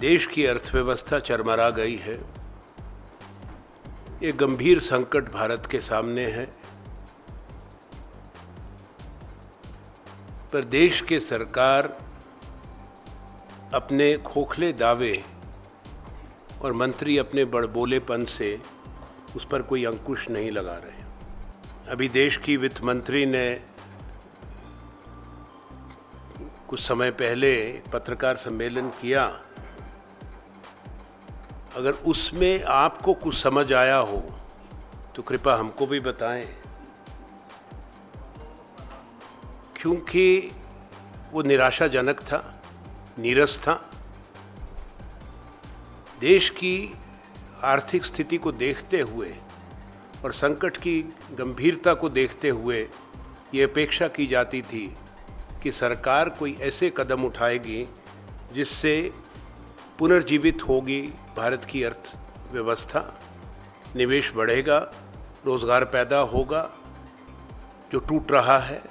देश की अर्थव्यवस्था चरमरा गई है। ये गंभीर संकट भारत के सामने है। पर देश के सरकार अपने खोखले दावे और मंत्री अपने बड़बोलेपन से उस पर कोई अंकुश नहीं लगा रहे। अभी देश की वित्त मंत्री ने कुछ समय पहले पत्रकार सम्मेलन किया। अगर उसमें आपको कुछ समझ आया हो तो कृपा हमको भी बताएँ। क्योंकि वो निराशाजनक था, नीरस था। देश की आर्थिक स्थिति को देखते हुए और संकट की गंभीरता को देखते हुए ये अपेक्षा की जाती थी कि सरकार कोई ऐसे कदम उठाएगी जिससे पुनर्जीवित होगी भारत की अर्थव्यवस्था। निवेश बढ़ेगा रोज़गार पैदा होगा जो टूट रहा है।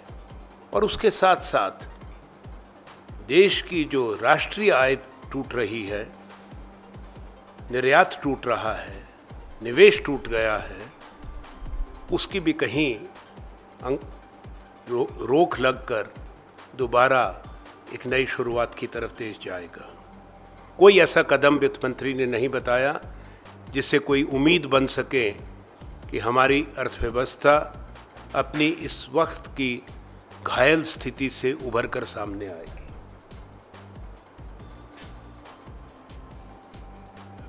और उसके साथ साथ देश की जो राष्ट्रीय आय टूट रही है निर्यात टूट रहा है निवेश टूट गया है उसकी भी कहीं रो, रोक लगकर दोबारा एक नई शुरुआत की तरफ़ देश जाएगा। कोई ऐसा कदम वित्त मंत्री ने नहीं बताया जिससे कोई उम्मीद बन सके कि हमारी अर्थव्यवस्था अपनी इस वक्त की घायल स्थिति से उभर कर सामने आएगी।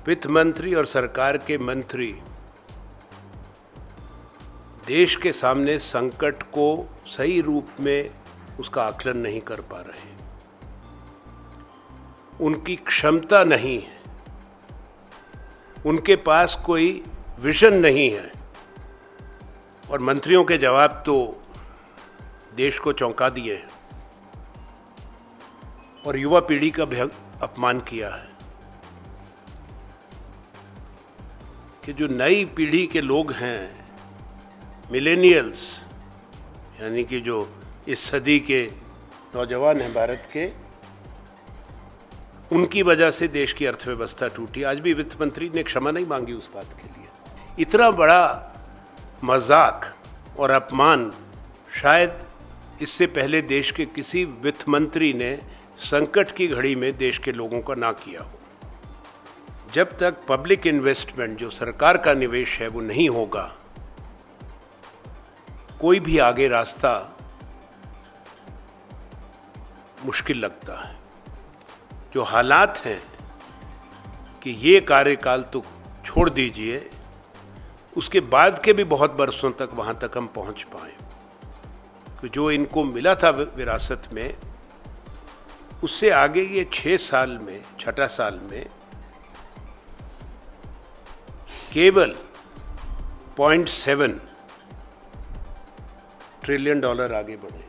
वित्त मंत्री और सरकार के मंत्री देश के सामने संकट को सही रूप में उसका आकलन नहीं कर पा रहे। उनकी क्षमता नहीं है। उनके पास कोई विजन नहीं है। और मंत्रियों के जवाब तो देश को चौंका दिए हैं। और युवा पीढ़ी का भी अपमान किया है। कि जो नई पीढ़ी के लोग हैं मिलेनियल्स यानी कि जो इस सदी के नौजवान हैं भारत के उनकी वजह से देश की अर्थव्यवस्था टूटी। आज भी वित्त मंत्री ने क्षमा नहीं मांगी उस बात के लिए। इतना बड़ा मज़ाक और अपमान शायद इससे पहले देश के किसी वित्त मंत्री ने संकट की घड़ी में देश के लोगों का ना किया हो। जब तक पब्लिक इन्वेस्टमेंट, जो सरकार का निवेश है, वो नहीं होगा, कोई भी आगे रास्ता मुश्किल लगता है। जो हालात हैं कि ये कार्यकाल तो छोड़ दीजिए, उसके बाद के भी बहुत बरसों तक वहाँ तक हम पहुँच पाए। कि जो इनको मिला था विरासत में, उससे आगे ये छः साल में, छठा साल में, केवल पॉइंट सेवन ट्रिलियन डॉलर आगे बढ़े।